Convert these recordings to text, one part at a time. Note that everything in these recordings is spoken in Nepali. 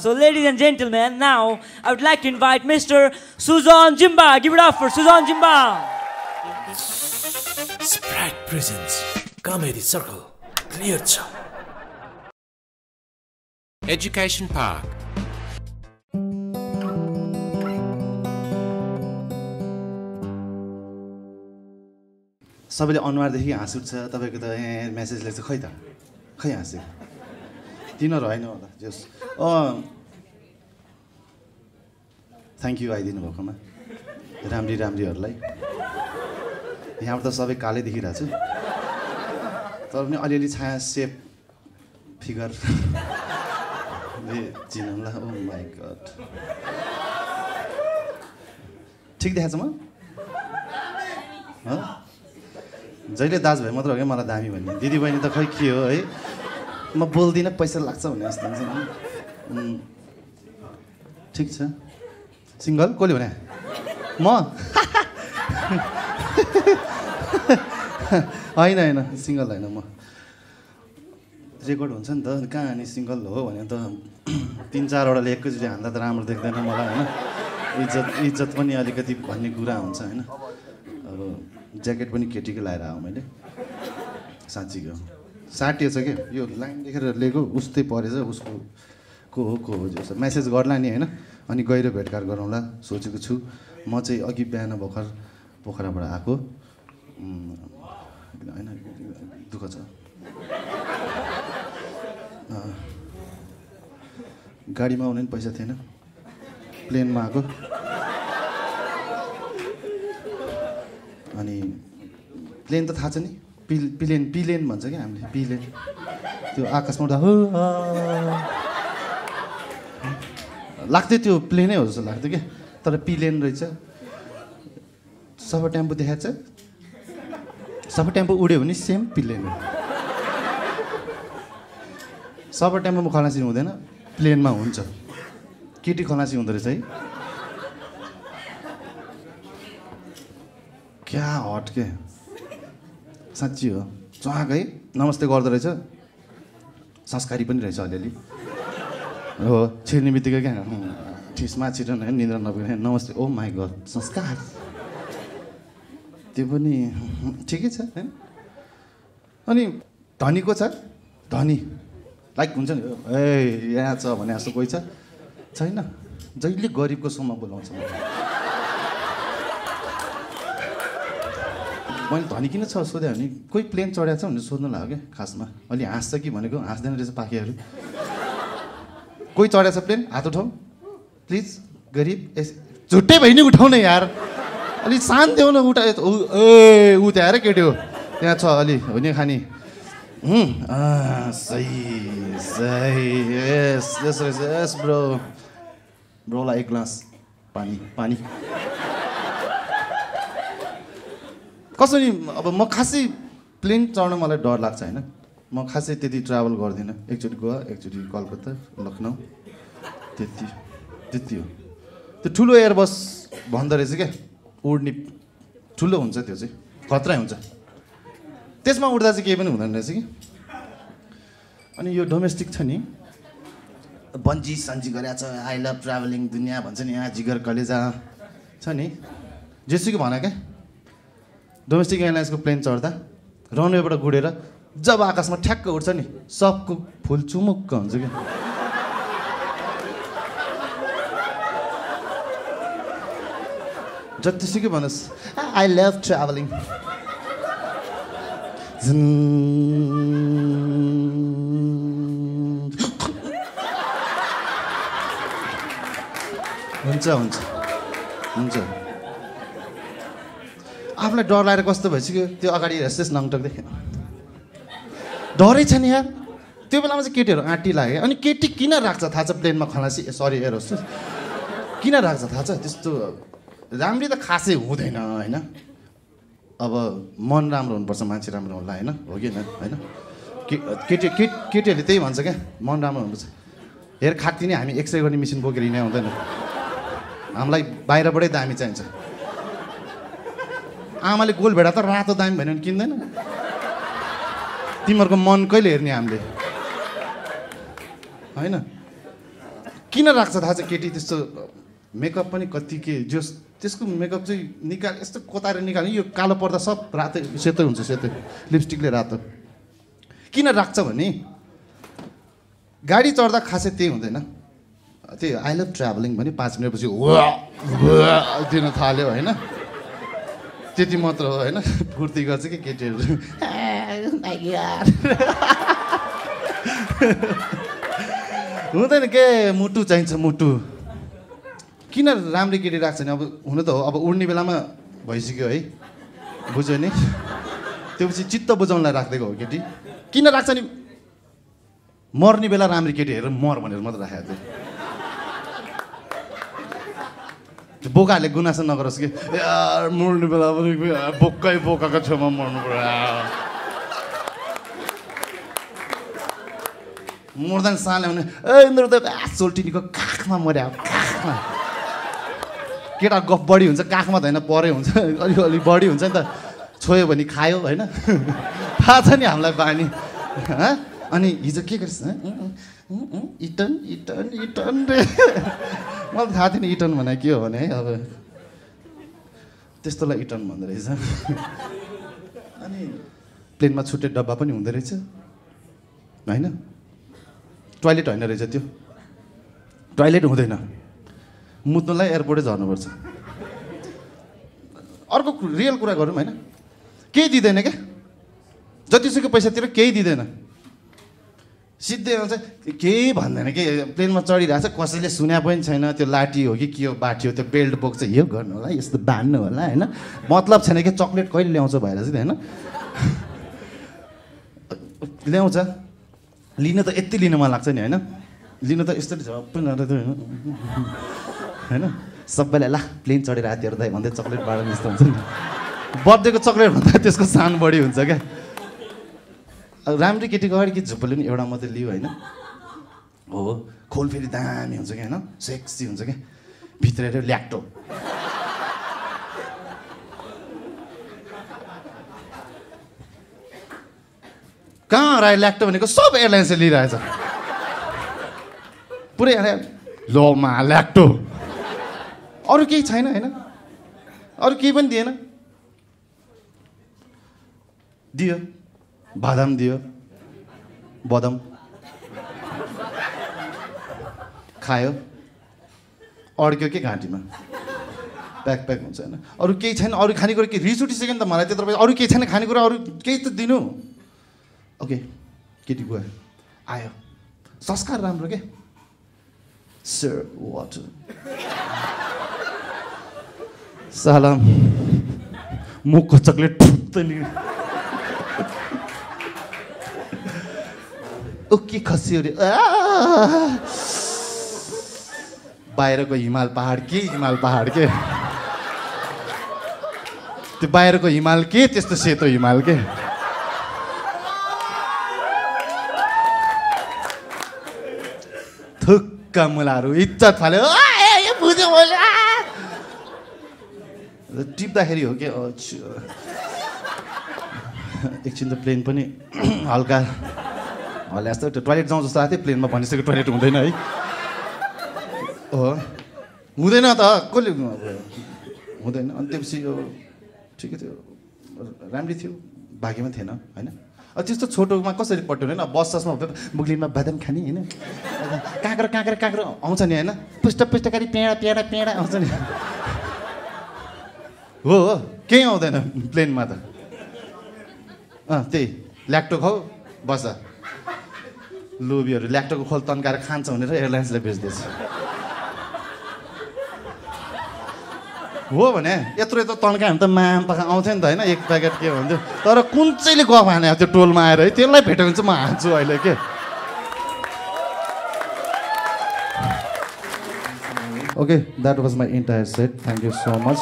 So, ladies and gentlemen, now I would like to invite Mr. Suzon Jimba. Give it up for Suzon Jimba. Sprite Presents Comedy Circle Clear छ Education Park सबैले अनुहारदेखि हाँस उठ्छ तपाईँको त ए मेसेजले चाहिँ खै त खै हाँस्यो तिनीहरू होइन होला जस थ्याङ्क यू आइदिनु भएकोमा राम्री राम्रीहरूलाई। यहाँबाट त सबै कालै देखिरहेको छु। तर पनि अलिअलि छाया सेप फिगर चिनौँला ओ माई गड ठिक देखाएको छ म? जहिले दाजुभाइ मात्र हो क्या मलाई दामी भन्ने। दिदी बहिनी त खै के हो है? म बोल्दिनँ पैसा लाग्छ भन्ने जस्तो हुन्छ नि। ठिक छ। सिङ्गल? कसले भने? म? होइन होइन। सिङ्गल होइन म। रेकर्ड हुन्छ नि त। कहाँ अनि सिङ्गल हो भने त तिन चारवटाले एकैचोटि हान्दा त राम्रो देख्दैन मलाई होइन। इज्जत इज्जत पनि अलिकति भन्ने कुरा हुन्छ होइन। अब ज्याकेट पनि केटीकै लाएर आऊ मैले। साँच्चीको। साटिएछ क्या? यो लाइन देखेर लिएको उस्तै परेछ उसको को हो को हो जो मेसेज गर्ला नि होइन? अनि गएर भेटघाट गरौँला सोचेको छु। म चाहिँ अघि बिहान भर्खर पोखराबाट आएको। होइन दुःख छ। गाडीमा आउने पनि पैसा थिएन। प्लेनमा आएको। अनि प्लेन त थाहा छ नि। पिल पिलेन पिलेन भन्छ क्या हामीले पिलेन त्यो आकाशमा उड्दा हो। लाग्थ्यो त्यो प्लेनै हो जस्तो लाग्थ्यो क्या। तर पिलेन रहेछ। सबै टेम्पो देखाएको छ। सबै टेम्पो उड्यो भने सेम प्लेन हो। सबै टेम्पोमा खलासी हुँदैन प्लेनमा हुन्छ। केटी खलासी हुँदो रहेछ है। क्या हट के। साँच्ची हो। चुहाक है। नमस्ते गर्दो रहेछ। संस्कारी पनि रहेछ अलिअलि। हो छिर्ने बित्तिकै क्या? ठिसमा छिटो नै निद्रा नपुग्ने। नमस्ते। ओ माई गड संस्कार। त्यो पनि ठिकै छ होइन अनि धनीको छ? धनी। लाइक हुन्छ नि। ए यहाँ छ भने जस्तो कोही छैन। जहिले गरिबको सोमा बोलाउँछ। मैले धनी किन छ सोध्यो भने कोही प्लेन चढाएको छ भनेर सोध्नु लाग्यो क्या खासमा। अलि हाँस्छ कि भनेको? हाँस्दैन रहेछ पाखीहरू। कोही चढाएको छ प्लेन? हात उठाउ प्लिज गरिब एस झुट्टै भइ नि उठाउ न यार। अलिक शान्त देऊ न उठा। ए ऊ केटी हो त्यहाँ छ अलि खाने। हुँ, यस यस रहेछ यस ब्रो। ब्रोलाई एक ग्लास पानी पानी। कसरी अब म खासै प्लेन चढ्न मलाई डर लाग्छ होइन। म खासै त्यति ट्राभल गर्दिनँ। एकचोटि गोवा एकचोटि कलकत्ता लखनऊ। त्यति त्यति हो। त्यो ठुलो एयरबस भन्दो रहेछ क्या। उड्ने ठुलो हुन्छ त्यो चाहिँ। खतरा हुन्छ। त्यसमा उड्दा चाहिँ केही पनि हुँदैन रहेछ कि। अनि यो डोमेस्टिक छ नि। बन्जी सन्जी गरेको छ। आई लभ ट्राभलिङ दुनियाँ भन्छ नि। यहाँ जिगर कलेजा छ नि। जेसुकै भन क्या। डोमेस्टिक एयरलाइन्सको प्लेन चढ्दा रनवेबाट गुडेर जब आकाशमा ठ्याक्क उठ्छ नि सबको फुल चुमुक्क हुन्छ क्या। जतिसुकै भन्नुहोस् आई लभ ट्राभलिङ हुन्छ हुन्छ। हुन्छ। आफूलाई डर लागेर कस्तो भइसक्यो? त्यो अगाडि हेर्नुहोस् नङटक देखेँ। डरै छ नि यार। त्यो बेलामा चाहिँ केटीहरू आँटी लाग्यो अनि केटी किन राख्छ? थाहा छ प्लेनमा खलासी सरी होस्टेस किन राख्छ? थाहा छ त्यस्तो राम्रै त खासै हुँदैन होइन? अब मन राम्रो हुनुपर्छ मान्छे राम्रो होला होइन? हो कि होइन? के- केटी केट केटीहरूले त्यही भन्छ क्या मन राम्रो हुनुपर्छ। हेर खात्ती नै हामी एक्सरे गर्ने मिसिन बोकेर हिँडे हुँदैन हामीलाई बाहिरबाटै दामी चाहिन्छ। आमाले गोल भेडा त रातो दामी भन्यो भने किन्दैन। तिमीहरूको मन कहिले हेर्ने हामीले? होइन? किन राख्छ थाहा छ केटी त्यस्तो मेकअप पनि कति के जस त्यसको मेकअप चाहिँ निकाल यस्तो कोताएर निकाल्ने यो कालो पर्दा सब रातै सेतै हुन्छ सेतै। लिपस्टिकले रातो। किन राख्छ भने गाडी चढ्दा खासै त्यही हुँदैन। त्यही आई लभ ट्राभलिङ भने पाँच मिनटपछि दिन थाल्यो होइन? त्यति मात्र हो होइन? फुर्ती गर्छ कि केटीहरू? हुँदैन के? मुटु चाहिन्छ मुटु। किन राम्रै केटी राख्छ नि? अब हुनु त हो अब उड्ने बेलामा भइसक्यो है। बुझ्यो नि? त्यो पछि चित्त बुझाउनलाई राखिदिएको हो केटी। किन राख्छ नि? मर्ने बेला राम्री केटी हेरेर मर भनेर मात्रै राखेको थियो त्यो बोकाहरूले गुनासो नगरोस् कि मर्ने बेला पनि बोक्कै बोकाको छेउमा मर्नु पर्यो मर्दा साल ल्याउने ए इन्द्रदेव आ सोल्टिनीको काखमा मर्या काखमा केटा गफ बढी हुन्छ काखमा त होइन परै हुन्छ अलिअलि बढी हुन्छ नि त छोयो भने खायो होइन थाहा छ नि हामीलाई बानी? अनि हिजो के गर्छ? इटन इटन इटन रे। मलाई थाहा थिएन इटन भने के हो भने है अब त्यस्तोलाई इटन भन्दो रहेछ। अनि प्लेनमा छुट्टै डब्बा पनि हुँदो रहेछ। होइन? टोइलेट होइन रहेछ त्यो। टोइलेट हुँदैन। मुत्नुलाई एयरपोर्टै झर्नुपर्छ। अर्को रियल कुरा गरौँ होइन? केही दिँदैन क्या? जतिसुकै पैसा तिरेर केही दिँदैन। सिधै आउँछ केही भन्दैन कि? प्लेनमा चढिरहेको छ। कसैले सुने पनि छैन। त्यो लाठी हो कि के हो बाठी हो त्यो बेल्ट बोक्छ यो गर्नु होला यस्तो बान्नु होला होइन? मतलब छैन कि? चक्लेट कहिले ल्याउँछ भएर चाहिँ होइन? ल्याउँछ। लिन त यति लिन मन लाग्छ नि होइन? लिन त यस्तो झप्पै नरहेको होइन? सबैलाई ला प्लेन चढेर हात हेर्दा भन्दै चक्लेट बाँड्नु जस्तो हुन्छ नि। बर्थडेको चक्लेट भन्दा त्यसको सान बढी हुन्छ क्या? राम्रै केटीको अगाडि कि झुप्पले पनि एउटा मात्रै लियो होइन। हो खोल फेरि दामी हुन्छ क्या होइन? सेक्सी हुन्छ क्या? भित्र ल्याक्टो। कहाँ हरायो ल्याक्टो भनेको? सब एयरलाइन्सले लिइरहेछ। पुरै ल मा ल्याक्टो। अरू केही छैन होइन? अरू केही पनि दिएन। दियो। बादाम दियो। बदाम। खायो। अड्क्यो के घाँटीमा। प्याक प्याक हुन्छ होइन। अरू केही छैन। अरू खानेकुरा के? रिस उठिसक्यो नि त मलाई त्यत्रो अरू केही छैन खानेकुरा अरू केही त दिनु। ओके केटी गयो आयो। संस्कार राम्रो के? सर वाटर सलाम मुखको चक्लेट ठुत्तै उक्की आ! बाहिरको हिमाल पहाड के हिमाल पहाड के? त्यो बाहिरको हिमाल के त्यस्तो सेतो हिमाल के? थुक्क मुलाहरू इज्जत फाल्यो। बुझ्यो! टिप्दाखेरि हो अच्छा एकछिन त प्लेन पनि हल्का हल्ला जस्तो त्यो टोइलेट जाउँ जस्तो लाग्थ्यो प्लेनमा भनिसक्यो टोइलेट हुँदैन है। हो। हुँदैन त कसले हुँदैन। अनि त्यसपछि यो ठिकै थियो राम्रै थियो भाग्यमा थिएन होइन। त्यस्तो छोटोमा कसरी पट्याउने होइन बस ससमा मुगलिनमा बादाम खाने होइन। काँक्रो काँक्रो काँक्रो आउँछ नि होइन। पुष्ट पुष्टकारी पेँडा पेँडा पेँडा आउँछ नि। हो हो। केही आउँदैन प्लेनमा त। अँ त्यही। ल्याक्टो खाऊ बस। लोभीहरू ल्याक्टोको खोल तन्काएर खान्छ भनेर एयरलाइन्सले बेच्दैछ। हो भने यत्रो यत्रो तन्कायो भने त माम पख आउँथ्यो नि त होइन एक प्याकेट के भन्थ्यो। तर कुन चाहिँले गफ हाने त्यो टोलमा आएर है त्यसलाई भेट्यो भने चाहिँ म हाँस्छु अहिले के? Okay that was my entire set thank you so much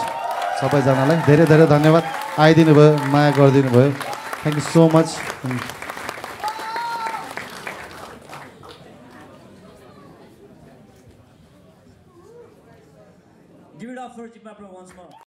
सबैजनालाई धेरै धेरै धन्यवाद। आइदिनु भयो माया गरिदिनु भयो thank you so much once more.